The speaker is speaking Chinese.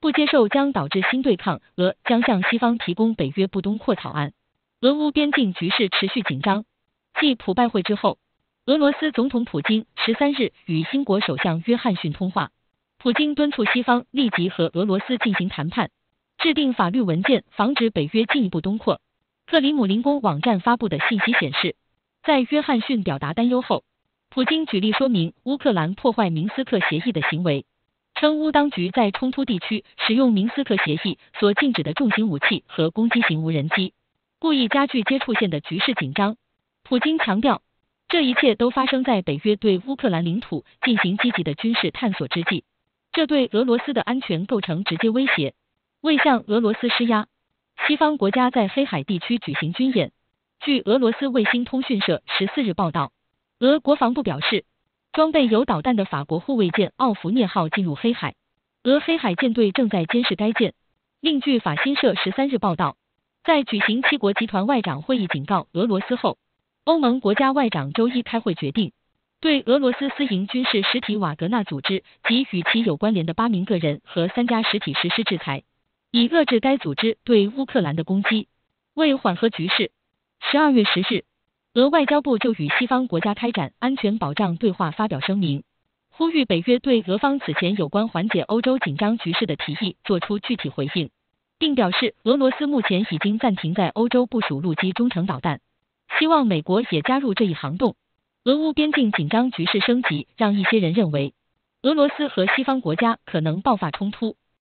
不接受将导致新对抗，俄将向西方提供北约不东扩草案。俄乌边境局势持续紧张。继普拜会之后，俄罗斯总统普京十三日与新国首相约翰逊通话，普京敦促西方立即和俄罗斯进行谈判，制定法律文件，防止北约进一步东扩。克里姆林宫网站发布的信息显示，在约翰逊表达担忧后，普京举例说明乌克兰破坏明斯克协议的行为，称乌当局在冲突地区使用明斯克协议所禁止的重型武器和攻击型无人机，故意加剧接触线的局势紧张。普京强调，这一切都发生在北约对乌克兰领土进行积极的军事探索之际，这对俄罗斯的安全构成直接威胁。为向俄罗斯施压，西方国家在黑海地区举行军演。据俄罗斯卫星通讯社十四日报道。俄国防部表示，装备有导弹的法国护卫舰奥弗涅号进入黑海，俄黑海舰队正在监视该舰。另据法新社十三日报道，在举行七国集团外长会议警告俄罗斯后，欧盟国家外长周一开会决定，对俄罗斯私营军事实体瓦格纳组织及与其有关联的八名个人和三家实体实施制裁，以遏制该组织对乌克兰的攻击。为缓和局势，十二月十日。俄外交部就与西方国家开展安全保障对话发表声明，呼吁北约对俄方此前有关缓解欧洲紧张局势的提议做出具体回应，并表示俄罗斯目前已经暂停在欧洲部署陆基中程导弹，希望美国也加入这一行动。俄乌边境紧张局势升级，让一些人认为俄罗斯和西方国家可能爆发冲突。